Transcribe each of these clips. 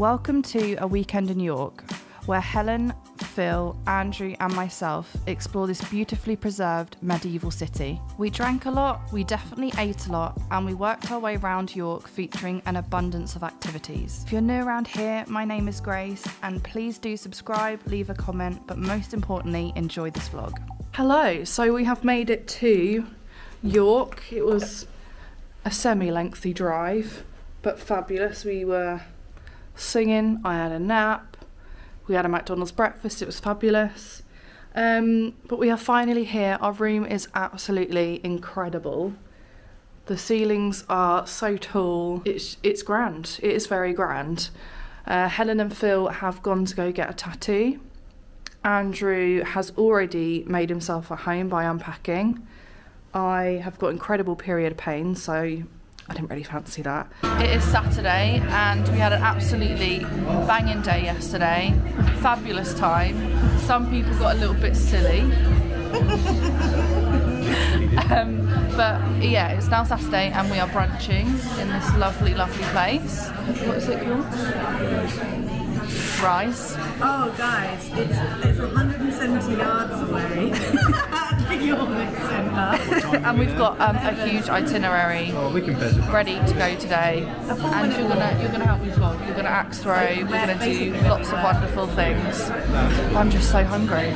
Welcome to A Weekend in York, where Helen, Phil, Andrew, and myself explore this beautifully preserved medieval city. We drank a lot, we definitely ate a lot, and we worked our way around York featuring an abundance of activities. If you're new around here, my name is Grace, and please do subscribe, leave a comment, but most importantly, enjoy this vlog. Hello, so we have made it to York. It was a semi lengthy drive, but fabulous. We were singing, I had a nap, we had a McDonald's breakfast, it was fabulous. Um, but we are finally here. Our room is absolutely incredible. The ceilings are so tall. It's it's grand. It is very grand. Uh, Helen and Phil have gone to go get a tattoo. Andrew has already made himself at home by unpacking. I have got incredible period pain, so I didn't really fancy that. It is Saturday and we had an absolutely banging day yesterday. Fabulous time. Some people got a little bit silly. um, but yeah, it's now Saturday and we are brunching in this lovely, lovely place. What is it called? Rise. Oh, guys, it's it's 170 yards away at the York Centre. and we've got um, a huge itinerary Oh, we can pay the ready to go today. And you're gonna you're gonna help me vlog. You're gonna axe throw. We're gonna do lots of wonderful things. I'm just so hungry.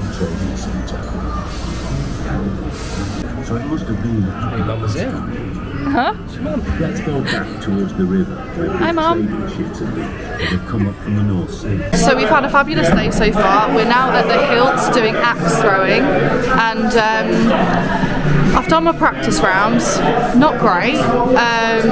International centre. So it must have been. Hey, Mum was in. Let's go back towards the river Hi, Mum. trading ships have been. They've come up from the North Sea. So we've had a fabulous day so far. We're now at the Hilt doing axe throwing, and um, I've done my practice rounds. Not great, um,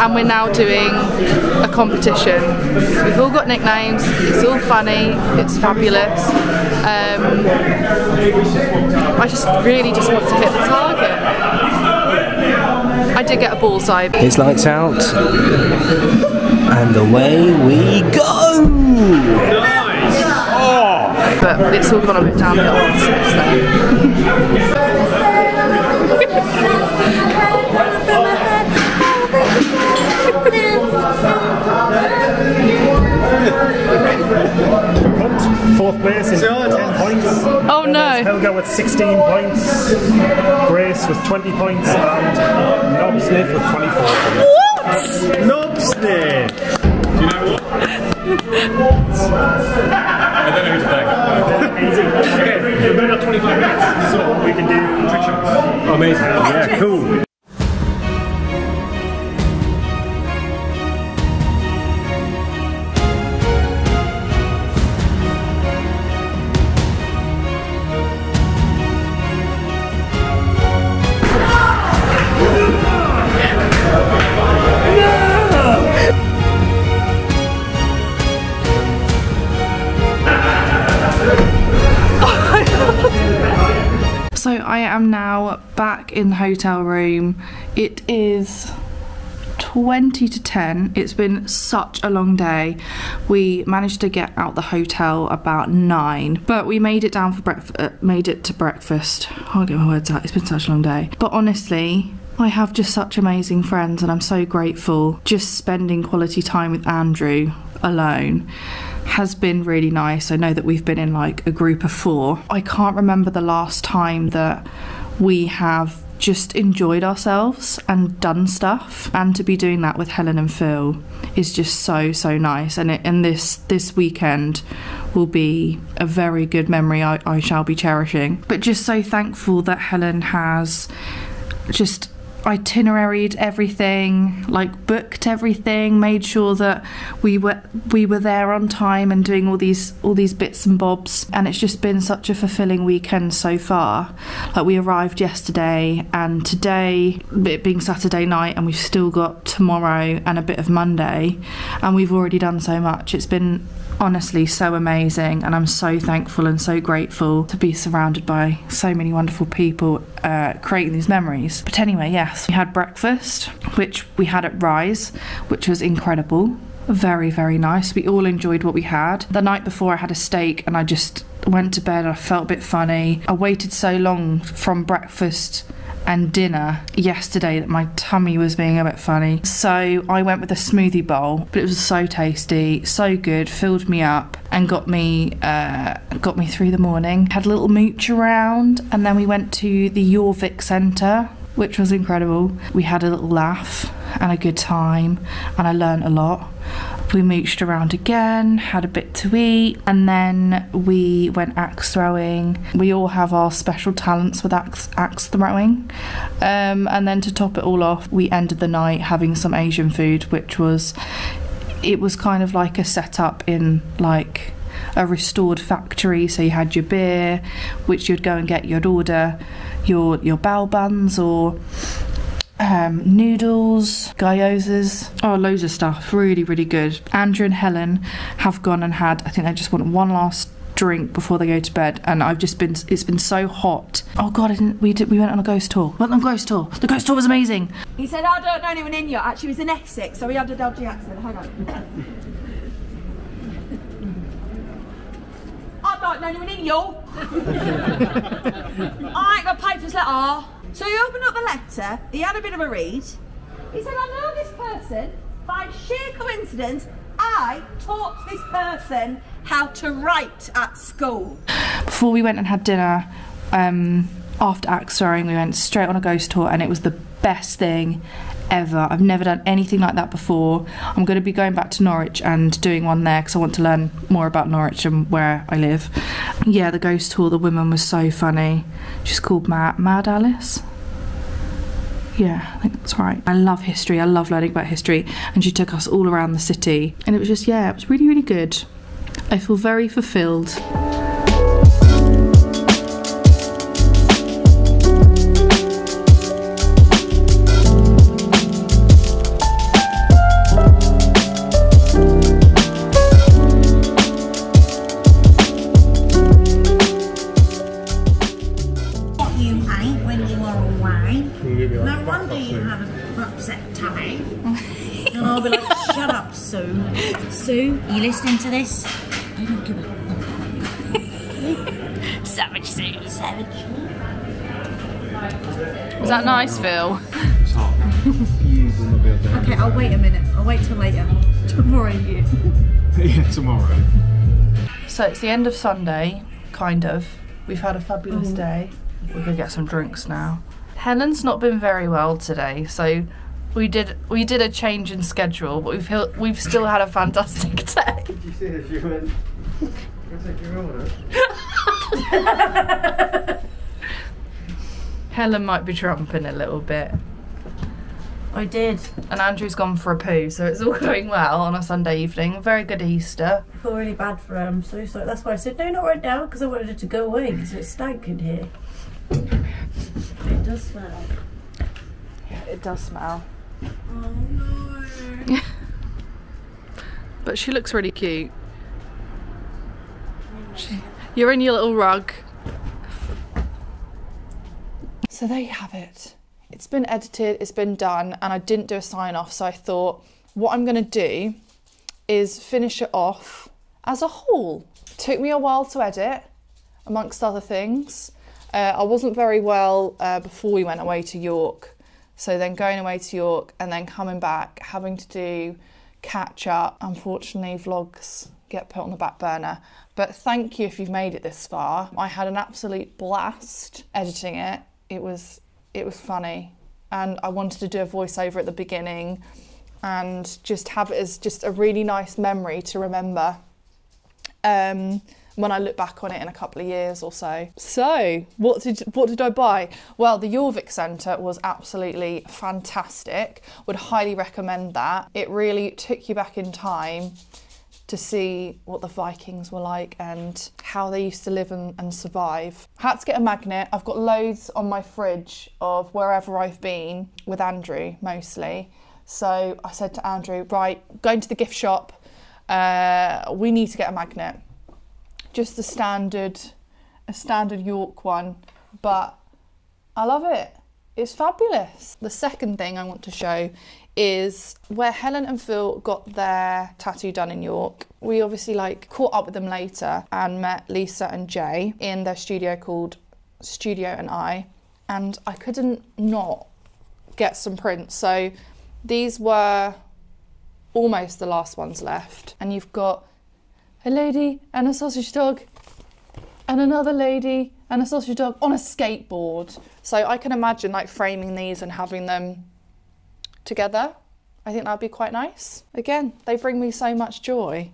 and we're now doing a competition. We've all got nicknames. It's all funny. It's fabulous. Um, I just really just want to hit the target. I did get a bullseye. It's lights out. And away we go! but it's all gone a bit downhill since then. With 16 points. Grace with 20 points. And Knobsniff with 24 points. Knobsniff! Do you know what? I don't know who to thank. Okay, we've got 25 minutes, so we can do trick shots. Amazing. Yeah, cool. So I am now back in the hotel room. It is 20 to 10. It's been such a long day. We managed to get out the hotel about 9, but we made it down for breakfast, uh, made it to breakfast. I can't get my words out. It's been such a long day. But honestly, I have just such amazing friends and I'm so grateful. Just spending quality time with Andrew alone has been really nice. I know that we've been in like a group of four. I can't remember the last time that we have just enjoyed ourselves and done stuff and to be doing that with Helen and Phil is just so so nice and it, and this this weekend will be a very good memory I, I shall be cherishing but just so thankful that Helen has just itineraried everything, like booked everything, made sure that we were we were there on time and doing all these all these bits and bobs. And it's just been such a fulfilling weekend so far. Like we arrived yesterday and today, it being Saturday night, and we've still got tomorrow and a bit of Monday, and we've already done so much. It's been honestly so amazing and i'm so thankful and so grateful to be surrounded by so many wonderful people uh, creating these memories. But anyway yes we had breakfast which we had at rise which was incredible. Very very nice. We all enjoyed what we had. The night before i had a steak and i just went to bed i felt a bit funny. I waited so long from breakfast and dinner yesterday that my tummy was being a bit funny. So I went with a smoothie bowl, but it was so tasty, so good, filled me up and got me uh, got me through the morning. Had a little mooch around, and then we went to the Jorvik Centre. Which was incredible. We had a little laugh and a good time, and I learned a lot. We mooched around again, had a bit to eat, and then we went axe throwing. We all have our special talents with axe, axe throwing. Um, and then to top it all off, we ended the night having some Asian food, which was it was kind of like a setup in like a restored factory. So you had your beer, which you'd go and get. You'd order your your bao buns or um, noodles, gyozas, oh, loads of stuff. Really, really good. Andrew and Helen have gone and had. I think they just want one last drink before they go to bed, and I've just been. It's been so hot. Oh God, I didn't. We did. We went on a ghost tour. Went on a ghost tour. The ghost tour was amazing. He said, I don't know anyone in your. Actually, he was in Essex, so he had a dodgy accent. Hang on. I don't know anyone in you. I ain't got paid for this letter. So he opened up the letter, he had a bit of a read. He said, I know this person. By sheer coincidence, I taught this person how to write at school. Before we went and had dinner, um, after axe throwing, we went straight on a ghost tour, and it was the best thing ever. I've never done anything like that before. I'm going to be going back to Norwich and doing one there because I want to learn more about Norwich and where I live. Yeah, the ghost tour, the woman was so funny. She's called Mad, Mad Alice. Yeah, I think that's right. I love history. I love learning about history. And she took us all around the city. And it was just, yeah, it was really, really good. I feel very fulfilled. I'll be like, shut up, Sue. Sue, you listening to this? I don't give a Savage Sue. Savage. Was that nice, Phil? It's hot. okay, I'll wait a minute. I'll wait till later. Tomorrow, I eat it. yeah, tomorrow. So it's the end of Sunday, kind of. We've had a fabulous mm-hmm. day. We're gonna get some drinks now. Helen's not been very well today, so we did we did a change in schedule, but we've hil- we've still had a fantastic day. Did you see as you went? Can I take your order? Helen might be trumping a little bit, I did. and Andrew's gone for a poo, so it's all going well on a Sunday evening. Very good Easter. I feel really bad for her. I'm so sorry. That's why I said no, not right now, because I wanted it to go away because it stank in here. It does smell. It does smell, Oh no. but she looks really cute. She- You're in your little rug. So there you have it. It's been edited, it's been done, and I didn't do a sign off. So I thought what I'm going to do is finish it off as a whole. Took me a while to edit, amongst other things. Uh, I wasn't very well uh, before we went away to York. So then going away to York and then coming back, having to do catch up. Unfortunately, vlogs get put on the back burner. But thank you if you've made it this far. I had an absolute blast editing it. It was it was funny, and I wanted to do a voiceover at the beginning, and just have it as just a really nice memory to remember. Um, when I look back on it in a couple of years or so. So, what did what did I buy? Well, the Jorvik Centre was absolutely fantastic. Would highly recommend that. It really took you back in time to see what the Vikings were like and how they used to live and, and survive. Had to get a magnet. I've got loads on my fridge of wherever I've been with Andrew mostly. So I said to Andrew, right, going to the gift shop, uh, we need to get a magnet. Just a standard, a standard York one, but I love it. It's fabulous. The second thing I want to show is where Helen and Phil got their tattoo done in York. We obviously like caught up with them later and met Lisa and Jay in their studio called Studio and I, and I couldn't not get some prints. So these were almost the last ones left, and you've got a lady and a sausage dog and another lady and a sausage dog on a skateboard. So I can imagine like framing these and having them together. I think that'd be quite nice. Again, they bring me so much joy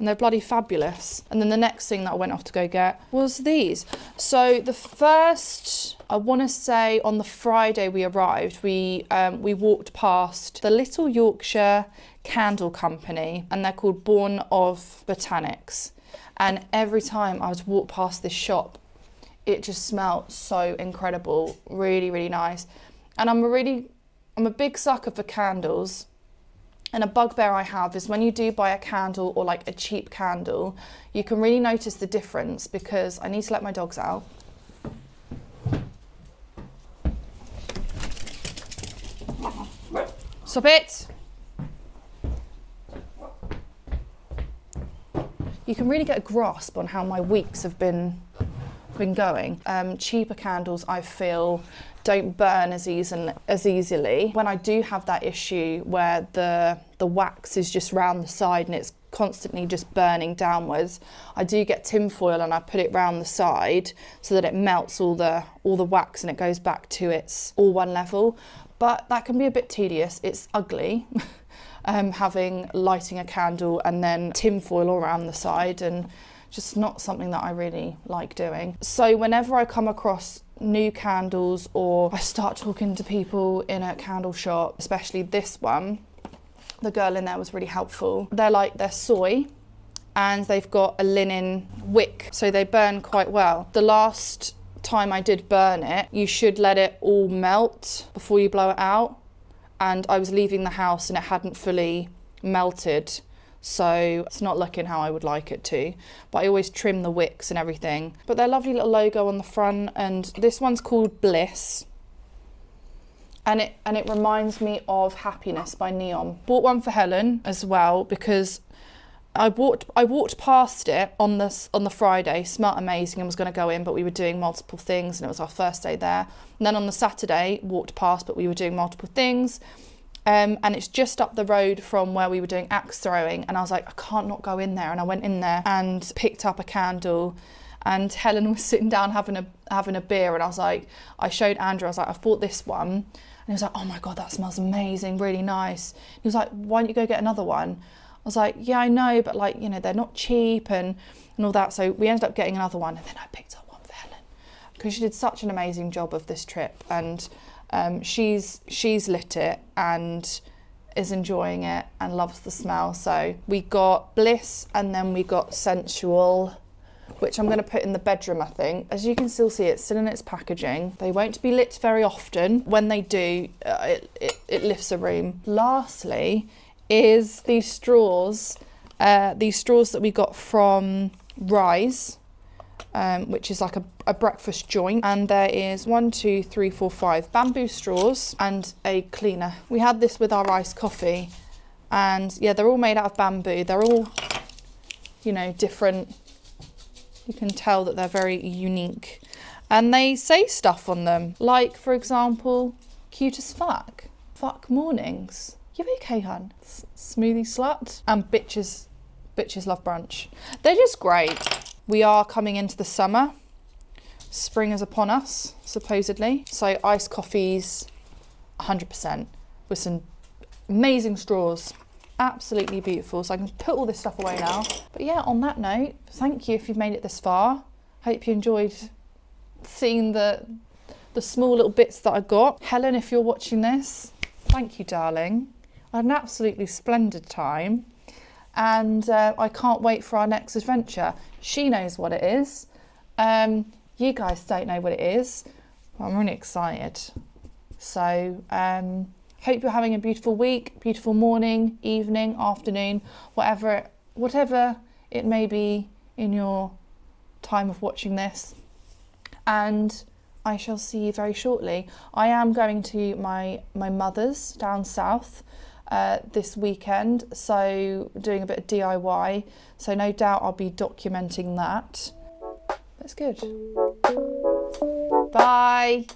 and they're bloody fabulous. And then the next thing that I went off to go get was these. So the first, I want to say on the Friday we arrived, we um, we walked past the Little Yorkshire Candle Company, and they're called Born of Botanics. And every time I was walk past this shop, it just smelled so incredible, really, really nice. And I'm a really, I'm a big sucker for candles. And a bugbear I have is when you do buy a candle or like a cheap candle, you can really notice the difference because I need to let my dogs out. Stop it! You can really get a grasp on how my weeks have been been going. Um, cheaper candles, I feel, don't burn as easy as easily. When I do have that issue where the the wax is just round the side and it's constantly just burning downwards, I do get tinfoil and I put it round the side so that it melts all the all the wax and it goes back to its all one level. But that can be a bit tedious. It's ugly. um, having lighting a candle and then tinfoil around the side and just not something that I really like doing. So whenever I come across new candles or I start talking to people in a candle shop, especially this one, the girl in there was really helpful. They're like, they're soy and they've got a linen wick, so they burn quite well. The last time I did burn it, you should let it all melt before you blow it out. And I was leaving the house and it hadn't fully melted so it's not looking how I would like it to. But I always trim the wicks and everything. But they're lovely little logo on the front and this one's called Bliss. And it and it reminds me of Happiness by Neom. Bought one for Helen as well because I walked I walked past it on this on the Friday, smelt amazing and was going to go in, but we were doing multiple things and it was our first day there. And then on the Saturday, walked past, but we were doing multiple things. Um, and it's just up the road from where we were doing axe throwing. And I was like, I can't not go in there. And I went in there and picked up a candle. And Helen was sitting down having a having a beer, and I was like, I showed Andrew. I was like, I've bought this one, and he was like, Oh my god, that smells amazing, really nice. He was like, Why don't you go get another one? I was like, Yeah, I know, but like you know, they're not cheap and and all that. So we ended up getting another one, and then I picked up one for Helen because she did such an amazing job of this trip and um, she's she's lit it and is enjoying it and loves the smell. So we got Bliss and then we got Sensual, which I'm going to put in the bedroom, I think. As you can still see, it's still in its packaging. They won't be lit very often. When they do, uh, it, it, it lifts a room. Lastly, is these straws. Uh, these straws that we got from Rise um, which is like a, a, breakfast joint. And there is one, two, three, four, five bamboo straws and a cleaner. We had this with our iced coffee. And yeah, they're all made out of bamboo. They're all, you know, different. You can tell that they're very unique. And they say stuff on them. Like, for example, cute as fuck. Fuck mornings. You okay, hun? S smoothie slut. And bitches, bitches love brunch. They're just great. We are coming into the summer. Spring is upon us, supposedly. So iced coffees, 100%, with some amazing straws absolutely beautiful. So I can put all this stuff away now. But yeah, on that note, thank you if you've made it this far. Hope you enjoyed seeing the the small little bits that I got. Helen, if you're watching this, thank you, darling. Had an absolutely splendid time and uh, I can't wait for our next adventure. She knows what it is. Um, you guys don't know what it is. I'm really excited. So, um, hope you're having a beautiful week, beautiful morning, evening, afternoon, whatever, whatever it may be in your time of watching this. And I shall see you very shortly. I am going to my my mother's down south uh, this weekend, so doing a bit of DIY. So no doubt I'll be documenting that. That's good. Bye.